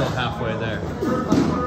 still halfway there.